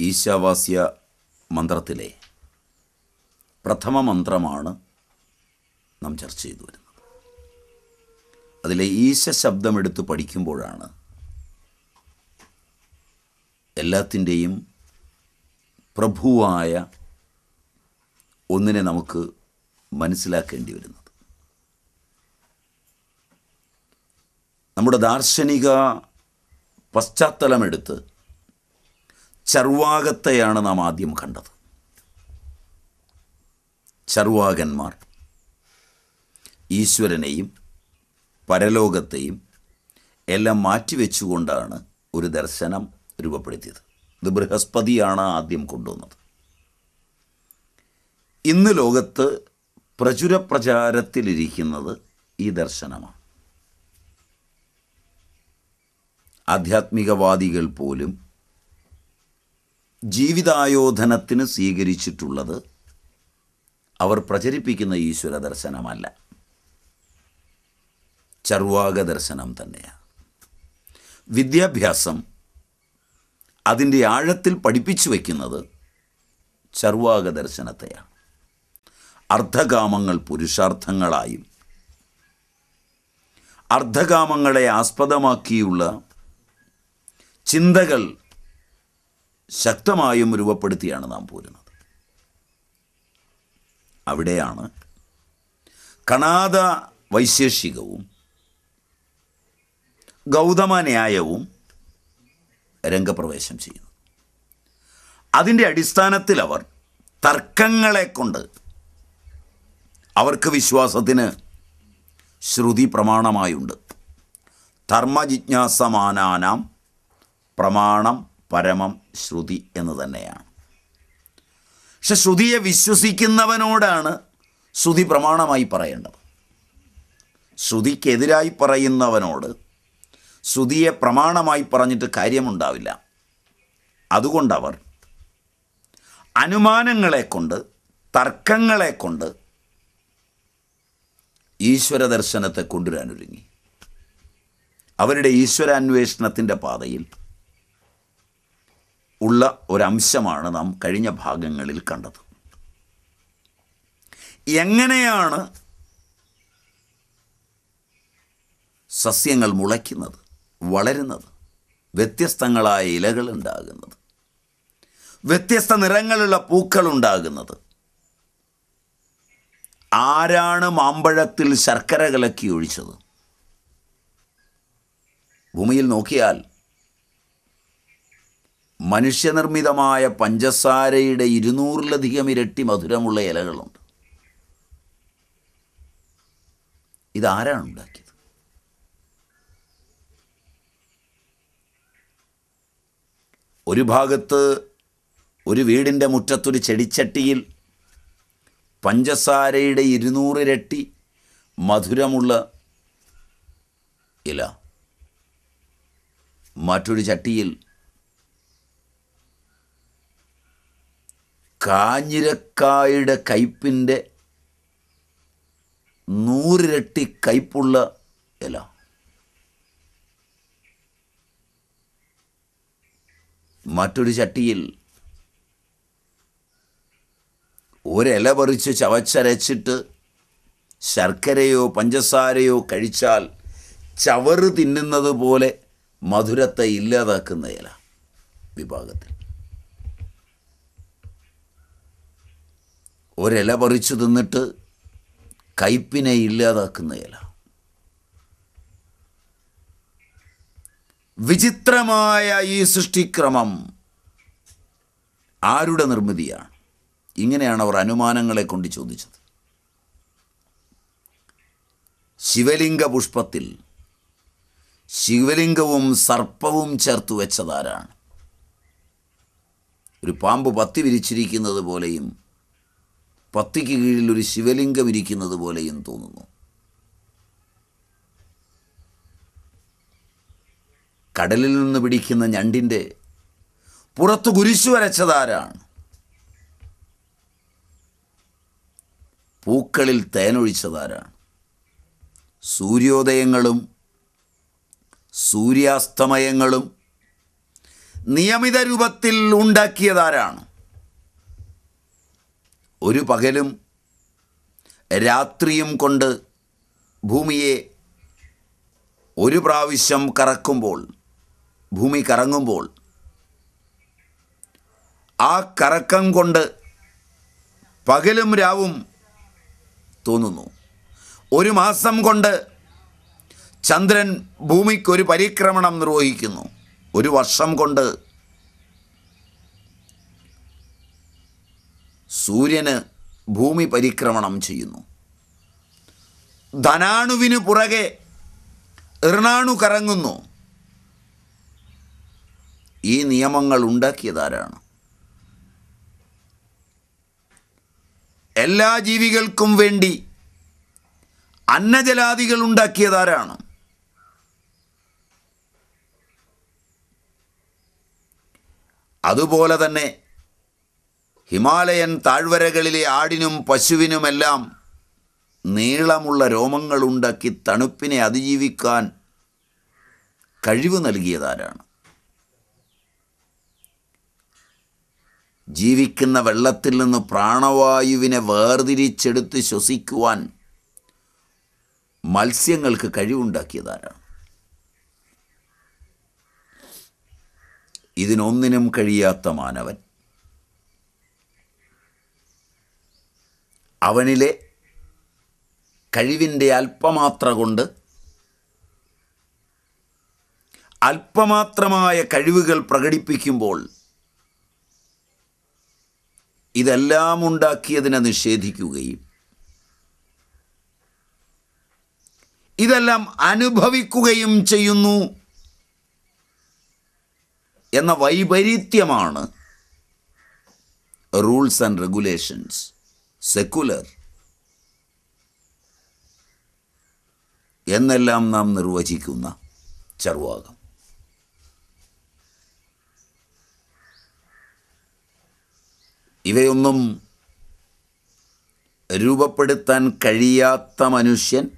ഈശാവാസ്യ മന്ത്രത്തിലെ പ്രഥമ മന്ത്രമാണ് നാം ചർച്ച ചെയ്തു വരുന്നത്. അതിലെ ഈശ ശബ്ദമെടുത്ത് പഠിക്കുമ്പോഴാണ് എല്ലാത്തിന്റെയും പ്രഭുവായ ഒന്നിനെ നമുക്ക് മനസ്സിലാക്കേണ്ടി വരുന്നത്. നമ്മുടെ ദാർശനിക പശ്ചാത്തലമെടുത്ത് ചർവാകത്തെയാണ് നാം ആദ്യം കണ്ടത്. ചർവാകന്മാർ ഈശ്വരനെയും പരലോകത്തെയും എല്ലാം മാറ്റിവെച്ചുകൊണ്ടാണ് ഒരു ദർശനം രൂപപ്പെടുത്തിയത്. ഇത് ബൃഹസ്പതിയാണ് ആദ്യം കൊണ്ടുവന്നത്. ഇന്ന് ലോകത്ത് പ്രചുര പ്രചാരത്തിലിരിക്കുന്നത് ഈ ദർശനമാണ്. ആധ്യാത്മികവാദികൾ പോലും ജീവിതായോധനത്തിന് സ്വീകരിച്ചിട്ടുള്ളത് അവർ പ്രചരിപ്പിക്കുന്ന ഈശ്വര ദർശനമല്ല. ചർവാക ദർശനം തന്നെയാണ്. വിദ്യാഭ്യാസം അതിന്റെ ആഴത്തിൽ പഠിപ്പിച്ചു വയ്ക്കുന്നത് ചർവാക ദർശനത്തെയാണ്. അർദ്ധകാമങ്ങൾ പുരുഷാർത്ഥങ്ങളായും അർദ്ധകാമങ്ങളെ ആസ്പദമാക്കിയുള്ള ചിന്തകൾ ശക്തമായും രൂപപ്പെടുത്തിയാണ് നാം പോരുന്നത്. അവിടെയാണ് കണാദ വൈശേഷികവും ഗൗതമ ന്യായവും രംഗപ്രവേശം ചെയ്യുന്നു അതിന്റെ അടിസ്ഥാനത്തിൽ അവർ തർക്കങ്ങളെ കൊണ്ട് അവർക്ക് വിശ്വാസത്തിന് ശ്രുതി പ്രമാണമായുണ്ട്. ധർമ്മജിജ്ഞാസമാനാനാം പ്രമാണം പരമം ശ്രുതി എന്ന് തന്നെയാണ്. പക്ഷെ ശ്രുതിയെ വിശ്വസിക്കുന്നവനോടാണ് ശ്രുതി പ്രമാണമായി പറയേണ്ടത്. ശ്രുതിക്കെതിരായി പറയുന്നവനോട് ശ്രുതിയെ പ്രമാണമായി പറഞ്ഞിട്ട് കാര്യമുണ്ടാവില്ല. അതുകൊണ്ടവർ അനുമാനങ്ങളെ കൊണ്ട് തർക്കങ്ങളെ കൊണ്ട് ഈശ്വര ദർശനത്തെ കൊണ്ടുവരാനൊരുങ്ങി. അവരുടെ ഈശ്വരാന്വേഷണത്തിന്റെ പാതയിൽ ഉള്ള ഒരംശമാണ് നാം കഴിഞ്ഞ ഭാഗങ്ങളിൽ കണ്ടത്. എങ്ങനെയാണ് സസ്യങ്ങൾ മുളയ്ക്കുന്നത് വളരുന്നത് വ്യത്യസ്തങ്ങളായ ഇലകൾ ഉണ്ടാകുന്നത് വ്യത്യസ്ത നിറങ്ങളുള്ള പൂക്കൾ ഉണ്ടാകുന്നത് ആരാണ് മാമ്പഴത്തിൽ ശർക്കര കലക്കി ഒഴിച്ചത്? ഭൂമിയിൽ നോക്കിയാൽ മനുഷ്യനിർമ്മിതമായ പഞ്ചസാരയുടെ ഇരുന്നൂറിലധികം ഇരട്ടി മധുരമുള്ള ഇലകളുണ്ട്. ഇതാരാണ് ഉണ്ടാക്കിയത്? ഒരു ഭാഗത്ത് ഒരു വീടിന്റെ മുറ്റത്തൊരു ചെടിച്ചട്ടിയിൽ പഞ്ചസാരയുടെ ഇരുന്നൂറിരട്ടി മധുരമുള്ള ഇല. മറ്റൊരു ചട്ടിയിൽ കാഞ്ഞിരക്കായുടെ കയ്പിന്റെ നൂറിരട്ടി കയ്പുള്ള ഇല. മറ്റൊരു ചട്ടിയിൽ ഒരില പറിച്ച് ചവച്ചരച്ചിട്ട് ശർക്കരയോ പഞ്ചസാരയോ കഴിച്ചാൽ ചവറ് തിന്നുന്നത് പോലെ മധുരത്തെ ഇല്ലാതാക്കുന്ന ഇല വിഭാഗത്തിൽ. ഒരില പറിച്ചു തിന്നിട്ട് കയ്പിനെ ഇല്ലാതാക്കുന്ന ഇല. വിചിത്രമായ ഈ സൃഷ്ടിക്രമം ആരുടെ നിർമ്മിതിയാണ്? ഇങ്ങനെയാണ് അവർ അനുമാനങ്ങളെ കൊണ്ട് ചോദിച്ചത്. ശിവലിംഗ പുഷ്പത്തിൽ ശിവലിംഗവും സർപ്പവും ചേർത്ത് വെച്ചതാരാണ്? ഒരു പാമ്പ് പത്തി വിരിച്ചിരിക്കുന്നത് പോലെയും പത്തിക്ക് കീഴിൽ ഒരു ശിവലിംഗം ഇരിക്കുന്നത് പോലെയും തോന്നുന്നു. കടലിൽ നിന്ന് പിടിക്കുന്ന ഞണ്ടിന്റെ പുറത്ത് കുരിശു വരച്ചതാരാണ്? പൂക്കളിൽ തേനൊഴിച്ചതാരാണ് സൂര്യോദയങ്ങളും സൂര്യാസ്തമയങ്ങളും നിയമിത രൂപത്തിൽ ഉണ്ടാക്കിയതാരാണ്? ഒരു പകലും രാത്രിയും കൊണ്ട് ഭൂമിയെ ഒരു പ്രാവശ്യം കറക്കുമ്പോൾ ഭൂമി കറങ്ങുമ്പോൾ ആ കറക്കം കൊണ്ട് പകലും രാവും തോന്നുന്നു. ഒരു മാസം കൊണ്ട് ചന്ദ്രൻ ഭൂമിക്കൊരു പരിക്രമണം നിർവഹിക്കുന്നു. ഒരു വർഷം കൊണ്ട് സൂര്യന് ഭൂമി പരിക്രമണം ചെയ്യുന്നു. ധനാണുവിന് പുറകെ ഇർണാണു കറങ്ങുന്നു. ഈ നിയമങ്ങൾ ഉണ്ടാക്കിയതാരാണ്? എല്ലാ ജീവികൾക്കും വേണ്ടി അന്നജലാദികൾ ഉണ്ടാക്കിയതാരാണ്? അതുപോലെ തന്നെ ഹിമാലയൻ താഴ്വരകളിലെ ആടിനും പശുവിനുമെല്ലാം നീളമുള്ള രോമങ്ങളുണ്ടാക്കി തണുപ്പിനെ അതിജീവിക്കാൻ കഴിവ് നൽകിയതാരാണ്? ജീവിക്കുന്ന വെള്ളത്തിൽ നിന്ന് പ്രാണവായുവിനെ വേർതിരിച്ചെടുത്ത് ശ്വസിക്കുവാൻ മത്സ്യങ്ങൾക്ക് കഴിവുണ്ടാക്കിയതാരാണ്? ഇതിനൊന്നിനും കഴിയാത്ത മാനവൻ. അവനിലെ കഴിവിന്റെ അല്പമാത്ര കൊണ്ട് അല്പമാത്രമായ കഴിവുകൾ പ്രകടിപ്പിക്കുമ്പോൾ ഇതെല്ലാം ഉണ്ടാക്കിയതിനെ നിഷേധിക്കുകയും ഇതെല്ലാം അനുഭവിക്കുകയും ചെയ്യുന്നു എന്ന വൈപരീത്യമാണ് റൂൾസ് ആൻഡ് റെഗുലേഷൻസ്. സെക്കുലർ എന്നെല്ലാം നാം നിർവചിക്കുന്ന ചർവാകം. ഇവയൊന്നും രൂപപ്പെടുത്താൻ കഴിയാത്ത മനുഷ്യൻ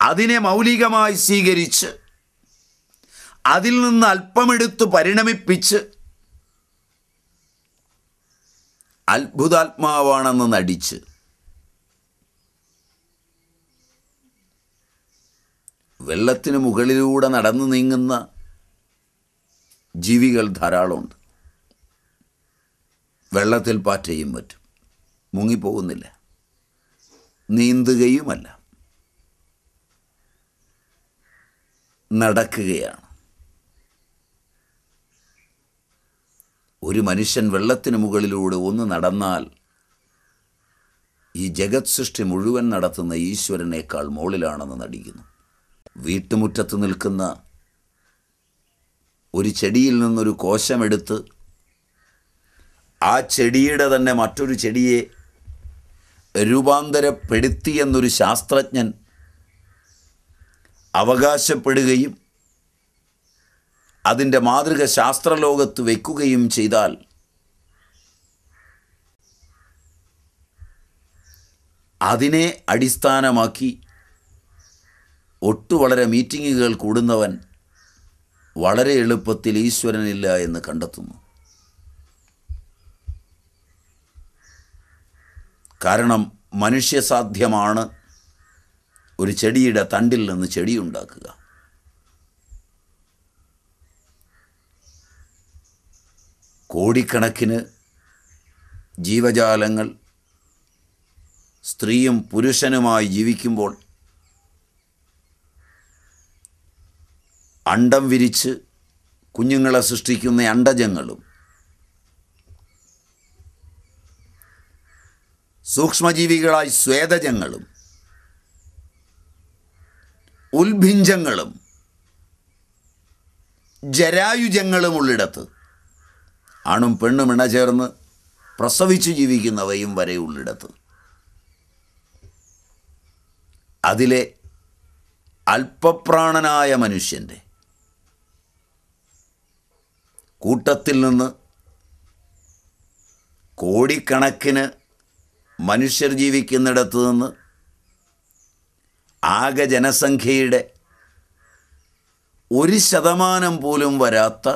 അതിനെ മൗലികമായി സ്വീകരിച്ച് അതിൽ നിന്ന് അല്പമെടുത്ത് പരിണമിപ്പിച്ച് അത്ഭുതാത്മാവാണെന്ന് നടിച്ച്. വെള്ളത്തിന് മുകളിലൂടെ നടന്നു നീങ്ങുന്ന ജീവികൾ ധാരാളമുണ്ട്. വെള്ളത്തിൽ പാറ്റയും പറ്റും മുങ്ങിപ്പോകുന്നില്ല. നീന്തുകയുമല്ല. നടക്കുകയാണ്. ഒരു മനുഷ്യൻ വെള്ളത്തിന് മുകളിലൂടെ ഒന്ന് നടന്നാൽ ഈ ജഗത് സൃഷ്ടി മുഴുവൻ നടത്തുന്ന ഈശ്വരനേക്കാൾ മുകളിലാണെന്ന് നടിക്കുന്നു. വീട്ടുമുറ്റത്ത് നിൽക്കുന്ന ഒരു ചെടിയിൽ നിന്നൊരു കോശമെടുത്ത് ആ ചെടിയുടെ തന്നെ മറ്റൊരു ചെടിയെ രൂപാന്തരപ്പെടുത്തി എന്നൊരു ശാസ്ത്രജ്ഞൻ അവകാശപ്പെടുകയും അതിന്റെ മാതൃക ശാസ്ത്രലോകത്ത് വയ്ക്കുകയും ചെയ്താൽ അതിനെ അടിസ്ഥാനമാക്കി ഒട്ടു വളരെ മീറ്റിങ്ങുകൾ കൂടുന്നവൻ വളരെ എളുപ്പത്തിൽ ഈശ്വരനില്ല എന്ന് കണ്ടെത്തുന്നു. കാരണം മനുഷ്യസാധ്യമാണ് ഒരു ചെടിയുടെ തണ്ടിൽ നിന്ന് ചെടി കോടിക്കണക്കിന് ജീവജാലങ്ങൾ സ്ത്രീയും പുരുഷനുമായി ജീവിക്കുമ്പോൾ അണ്ടം വിരിച്ച് കുഞ്ഞുങ്ങളെ സൃഷ്ടിക്കുന്ന അണ്ടജങ്ങളും സൂക്ഷ്മജീവികളായി സ്വേദജങ്ങളും ജരായുജങ്ങളും ജരായുജങ്ങളുമുള്ളിടത്ത് ആണും പെണ്ണും ഇണ ചേർന്ന് പ്രസവിച്ചു ജീവിക്കുന്നവയും വരെയുള്ളിടത്ത് അതിലെ അല്പപ്രാണനായ മനുഷ്യന്റെ കൂട്ടത്തിൽ നിന്ന് കോടിക്കണക്കിന് മനുഷ്യർ ജീവിക്കുന്നിടത്തു നിന്ന് ആകെ ജനസംഖ്യയുടെ ഒരു ശതമാനം പോലും വരാത്ത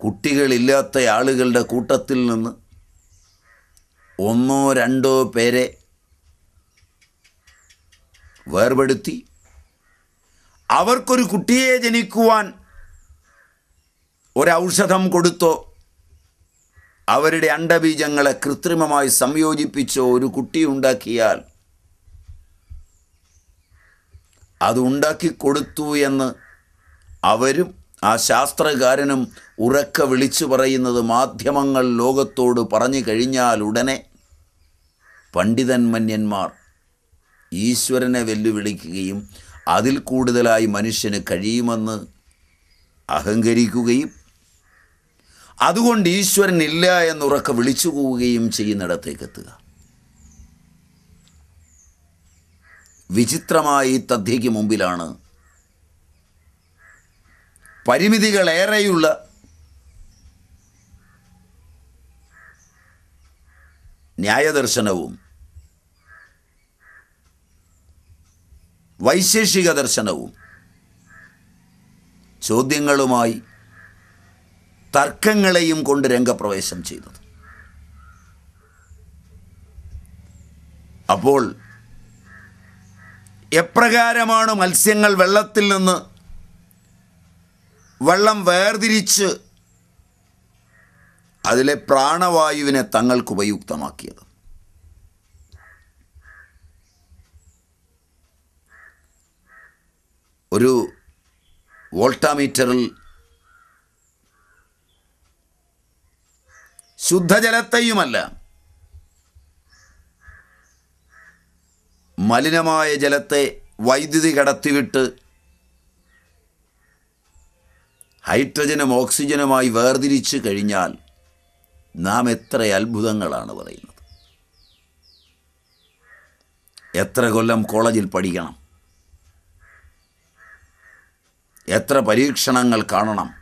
കുട്ടികളില്ലാത്ത ആളുകളുടെ കൂട്ടത്തിൽ നിന്ന് ഒന്നോ രണ്ടോ പേരെ വേർപെടുത്തി അവർക്കൊരു കുട്ടിയെ ജനിക്കുവാൻ ഒരൗഷധം കൊടുത്തോ അവരുടെ അണ്ടബീജങ്ങളെ കൃത്രിമമായി സംയോജിപ്പിച്ചോ ഒരു കുട്ടി ഉണ്ടാക്കിയാൽ അത് ഉണ്ടാക്കി കൊടുത്തു എന്ന് അവരും ആ ശാസ്ത്രകാരനും ഉറക്ക വിളിച്ചു പറയുന്നത് മാധ്യമങ്ങൾ ലോകത്തോട് പറഞ്ഞു കഴിഞ്ഞാൽ ഉടനെ പണ്ഡിതന്മന്യന്മാർ ഈശ്വരനെ വെല്ലുവിളിക്കുകയും അതിൽ കൂടുതലായി മനുഷ്യന് കഴിയുമെന്ന് അഹങ്കരിക്കുകയും അതുകൊണ്ട് ഈശ്വരൻ ഇല്ല എന്നുറക്കെ വിളിച്ചു പോവുകയും ചെയ്യുന്നിടത്തേക്ക് എത്തുക. വിചിത്രമായ ഈ തദ്യയ്ക്ക് മുമ്പിലാണ് പരിമിതികളേറെയുള്ള ന്യായദർശനവും വൈശേഷിക ദർശനവും ചോദ്യങ്ങളുമായി തർക്കങ്ങളെയും കൊണ്ട് രംഗപ്രവേശം ചെയ്തത്. അപ്പോൾ എപ്രകാരമാണ് മത്സ്യങ്ങൾ വെള്ളത്തിൽ നിന്ന് വെള്ളം വേർതിരിച്ച് അതിലെ പ്രാണവായുവിനെ തങ്ങൾക്ക് ഉപയുക്തമാക്കിയത്. ഒരു വോൾട്ടാമീറ്ററിൽ ശുദ്ധജലത്തെയുമല്ല മലിനമായ ജലത്തെ വൈദ്യുതി കടത്തിവിട്ട് ഹൈഡ്രജനും ഓക്സിജനുമായി വേർതിരിച്ച് കഴിഞ്ഞാൽ നാം എത്ര അത്ഭുതങ്ങളാണ് പറയുന്നത്. എത്ര കൊല്ലം കോളേജിൽ പഠിക്കണം. എത്ര പരീക്ഷണങ്ങൾ കാണണം.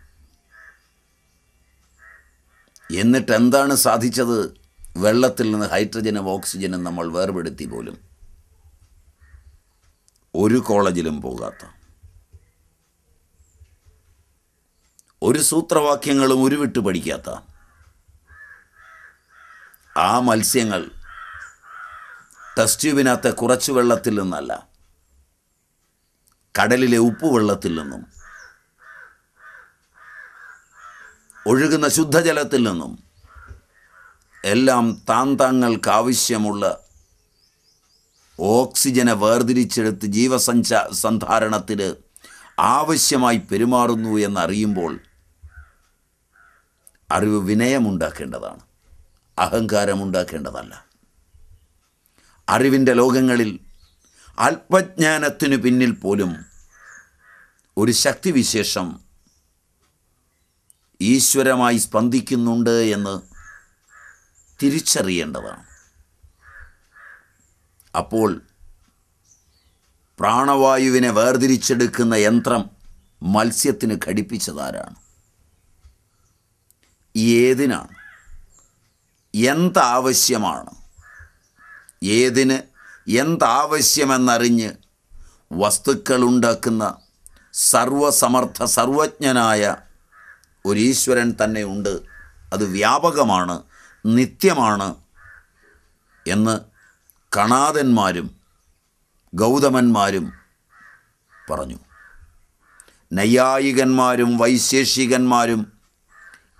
എന്നിട്ട് എന്താണ് സാധിച്ചത്? വെള്ളത്തിൽ നിന്ന് ഹൈഡ്രജനും ഓക്സിജനും നമ്മൾ വേർപെടുത്തി പോലും ഒരു കോളേജിലും പോകാത്ത ഒരു സൂത്രവാക്യങ്ങളും ഉരുവിട്ട് പഠിക്കാത്ത ആ മത്സ്യങ്ങൾ ടെസ്റ്റ് ട്യൂബിനകത്തെ കുറച്ച് വെള്ളത്തിൽ നിന്നല്ല കടലിലെ ഉപ്പ് വെള്ളത്തിൽ നിന്നും ഒഴുകുന്ന ശുദ്ധജലത്തിൽ നിന്നും എല്ലാം താൻ താങ്കൾക്കാവശ്യമുള്ള ഓക്സിജനെ വേർതിരിച്ചെടുത്ത് ജീവസഞ്ച സന്ധാരണത്തിന് ആവശ്യമായി പെരുമാറുന്നു എന്നറിയുമ്പോൾ അറിവ് വിനയമുണ്ടാക്കേണ്ടതാണ്. അഹങ്കാരമുണ്ടാക്കേണ്ടതല്ല. അറിവിന്റെ ലോകങ്ങളിൽ അല്പജ്ഞാനത്തിനു പിന്നിൽ പോലും ഒരു ശക്തിവിശേഷം ഈശ്വരമായി സ്പന്ദിക്കുന്നുണ്ട് എന്ന് തിരിച്ചറിയേണ്ടതാണ്. അപ്പോൾ പ്രാണവായുവിനെ വേർതിരിച്ചെടുക്കുന്ന യന്ത്രം മത്സ്യത്തിന് ഘടിപ്പിച്ചതാരാണ്? ഏതിനാണ്? എന്താവശ്യമാണ്? ഏതിന് എന്താവശ്യമെന്നറിഞ്ഞ് വസ്തുക്കളുണ്ടാക്കുന്ന സർവസമർത്ഥ സർവജ്ഞനായ ഒരു ഈശ്വരൻ തന്നെ ഉണ്ട്. അത് വ്യാപകമാണ് നിത്യമാണ് എന്ന് കണാതന്മാരും ഗൗതമന്മാരും പറഞ്ഞു. നൈയായികന്മാരും വൈശേഷികന്മാരും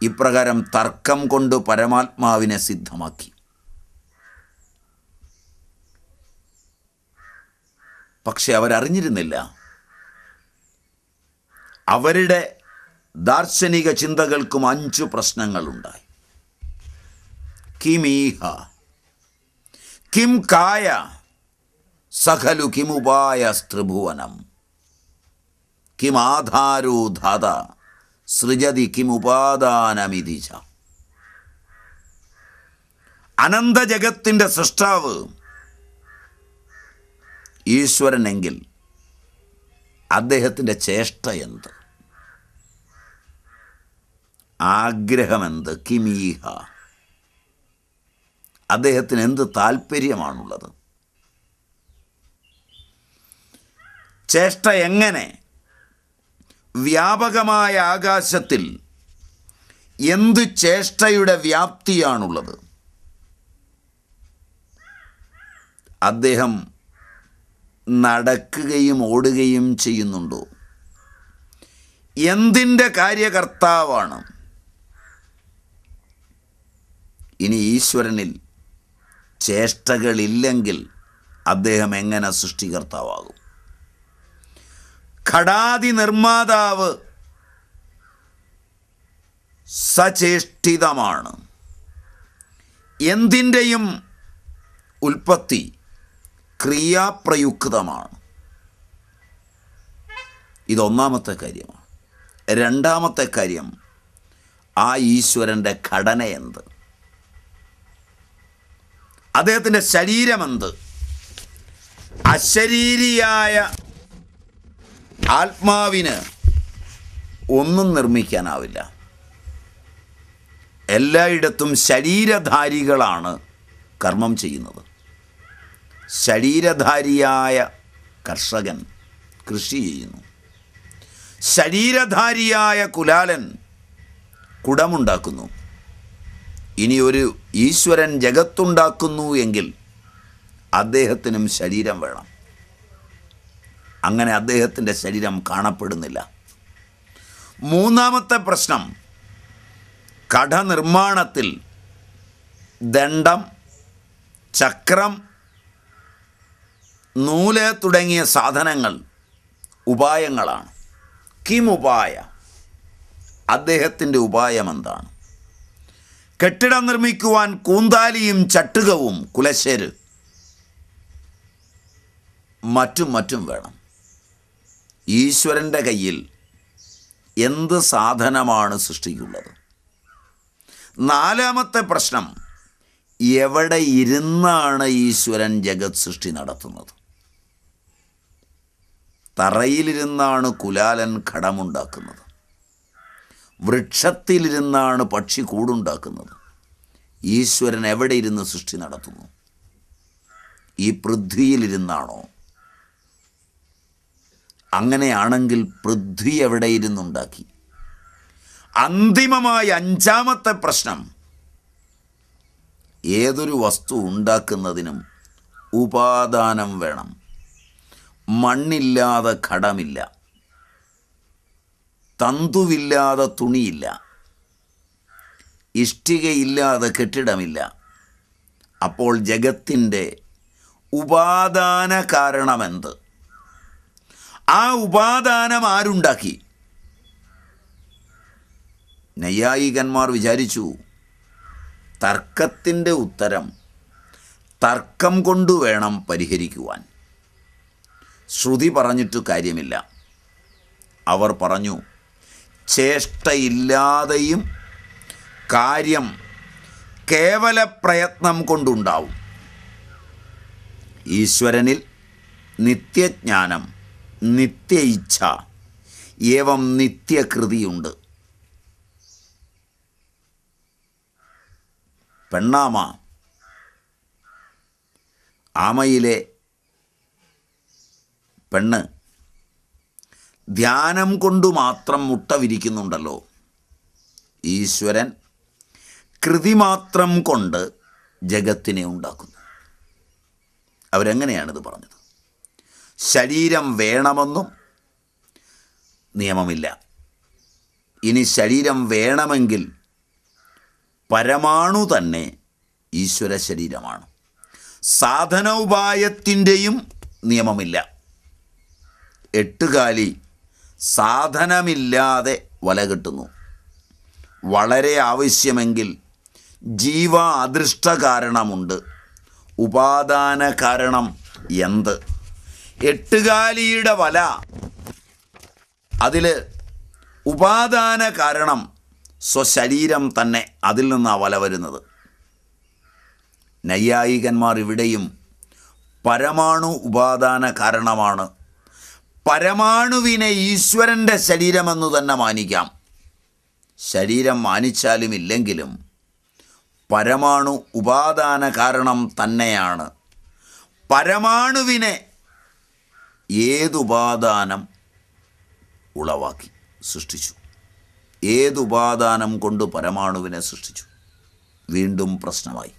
ഇപ്രകാരം തർക്കം കൊണ്ട് പരമാത്മാവിനെ സിദ്ധമാക്കി. പക്ഷെ അവരറിഞ്ഞിരുന്നില്ല. അവരുടെ ദാർശനിക ചിന്തകൾക്കും അഞ്ചു പ്രശ്നങ്ങളുണ്ടായി. കിമീഹ കിം കായ സഖലു കിമുപായ സ്ത്രിഭുവനം കിമാധാരോ സൃജതി കിമുപാദാനമിതി അനന്ത അനന്തജഗത്തിന്റെ സൃഷ്ടാവ് ഈശ്വരനെങ്കിൽ അദ്ദേഹത്തിന്റെ ചേഷ്ട എന്ത്? ആഗ്രഹമെന്ത്? കിമീഹ. അദ്ദേഹത്തിന് എന്ത് താല്പര്യമാണുള്ളത്? ചേഷ്ട എങ്ങനെ? വ്യാപകമായ ആകാശത്തിൽ എന്ത് ചേഷ്ടയുടെ വ്യാപ്തിയാണുള്ളത്? അദ്ദേഹം നടക്കുകയും ഓടുകയും ചെയ്യുന്നുണ്ടോ? എന്തിന്റെ കാര്യകർത്താവാണ്? ഇനി ഈശ്വരനിൽ ചേഷ്ടകളില്ലെങ്കിൽ അദ്ദേഹം എങ്ങനെ സൃഷ്ടികർത്താവാകും? ഘടാതി നിർമ്മാതാവ് സചേഷ്ടിതമാണ്. എന്തിന്റെയും ഉൽപ്പത്തി ക്രിയാപ്രയുക്തമാണ്. ഇതൊന്നാമത്തെ കാര്യമാണ് രണ്ടാമത്തെ കാര്യം ആ ഈശ്വരന്റെ ഘടന എന്ത് അദ്ദേഹത്തിന്റെ ശരീരമെന്ത്? അശരീരിയായ ആത്മാവിന് ഒന്നും നിർമ്മിക്കാനാവില്ല. എല്ലായിടത്തും ശരീരധാരികളാണ് കർമ്മം ചെയ്യുന്നത്. ശരീരധാരിയായ കർഷകൻ കൃഷി ചെയ്യുന്നു. ശരീരധാരിയായ കുലാലൻ കുടമുണ്ടാക്കുന്നു. ഇനി ഒരു ഈശ്വരൻ ജഗത്തുണ്ടാക്കുന്നു എങ്കിൽ അദ്ദേഹത്തിനും ശരീരം വേണം. അങ്ങനെ അദ്ദേഹത്തിന്റെ ശരീരം കാണപ്പെടുന്നില്ല. മൂന്നാമത്തെ പ്രശ്നം കടനിർമ്മാണത്തിൽ ദണ്ഡം ചക്രം നൂൽ തുടങ്ങിയ സാധനങ്ങൾ ഉപായങ്ങളാണ്. കിം ഉപായ. അദ്ദേഹത്തിന്റെ ഉപായം എന്താണ്? കെട്ടിടം നിർമ്മിക്കുവാൻ കൂന്താലിയും ചട്ടുകവും കുലശ്ശേര് മറ്റും മറ്റും വേണം. ഈശ്വരന്റെ കയ്യിൽ എന്ത് സാധനമാണ് സൃഷ്ടിക്കുള്ളത് നാലാമത്തെ പ്രശ്നം എവിടെ ഇരുന്നാണ് ഈശ്വരൻ ജഗത് സൃഷ്ടി നടത്തുന്നത്? തറയിലിരുന്നാണ് കുലാലൻ ഘടമുണ്ടാക്കുന്നത്. വൃക്ഷത്തിലിരുന്നാണ് പക്ഷി കൂടുണ്ടാക്കുന്നത്. ഈശ്വരൻ എവിടെ ഇരുന്ന് സൃഷ്ടി നടത്തുന്നു? ഈ പൃഥ്വിയിലിരുന്നാണോ? അങ്ങനെയാണെങ്കിൽ പൃഥ്വി എവിടെ ഇരുന്നുണ്ടാക്കി? അന്തിമമായ അഞ്ചാമത്തെ പ്രശ്നം ഏതൊരു വസ്തു ഉണ്ടാക്കുന്നതിനും ഉപാദാനം വേണം. മണ്ണില്ലാതെ ഘടമില്ല തന്തുവില്ലാതെ തുണിയില്ല. ഇഷ്ടികയില്ലാതെ കെട്ടിടമില്ല. അപ്പോൾ ജഗത്തിന്റെ ഉപാദാന കാരണമെന്ത്? ആ ഉപാദാനം ആരുണ്ടാക്കി? നൈയായികന്മാർ വിചാരിച്ചു തർക്കത്തിന്റെ ഉത്തരം തർക്കം കൊണ്ടു വേണം പരിഹരിക്കുവാൻ. ശ്രുതി പറഞ്ഞിട്ട് കാര്യമില്ല. അവർ പറഞ്ഞു ചേഷ്ടയില്ലാതെയും കാര്യം കേവല പ്രയത്നം കൊണ്ടുണ്ടാവും. ഈശ്വരനിൽ നിത്യജ്ഞാനം നിത്യ ഇച്ഛ ഏവം നിത്യകൃതിയുണ്ട്. പെണ്ണാമ. ആമയിലെ പെണ്ണ് ധ്യാനം കൊണ്ടു മാത്രം മുട്ട വിരിക്കുന്നുണ്ടല്ലോ ഈശ്വരൻ കൃതി മാത്രം കൊണ്ട് ജഗത്തിനെ ഉണ്ടാക്കുന്നു. അവരെങ്ങനെയാണിത് പറഞ്ഞത്? ശരീരം വേണമെന്നും നിയമമില്ല. ഇനി ശരീരം വേണമെങ്കിൽ പരമാണു തന്നെ ഈശ്വര ശരീരമാണ്. സാധനോപായത്തിന്റെയും നിയമമില്ല. എട്ടുകാലി സാധനമില്ലാതെ വല കെട്ടുന്നു. വളരെ ആവശ്യമെങ്കിൽ ജീവ അദൃഷ്ട കാരണമുണ്ട്. ഉപാദാന കാരണം എന്ത്? എട്ടുകാലിയുടെ വല. അതിൽ ഉപാദാന കാരണം സ്വശരീരം തന്നെ അതിൽ നിന്നാണ് വല വരുന്നത്. നൈയായികന്മാർ ഇവിടെയും പരമാണു ഉപാദാന കാരണമാണ്. പരമാണുവിനെ ഈശ്വരന്റെ ശരീരമെന്ന് തന്നെ മാനിക്കാം. ശരീരം മാനിച്ചാലും ഇല്ലെങ്കിലും പരമാണു ഉപാദാന കാരണം തന്നെയാണ്. പരമാണുവിനെ ഏതുപാദാനം ഉളവാക്കി സൃഷ്ടിച്ചു. ഏതുപാദാനം കൊണ്ട് പരമാണുവിനെ സൃഷ്ടിച്ചു. വീണ്ടും പ്രശ്നമായി.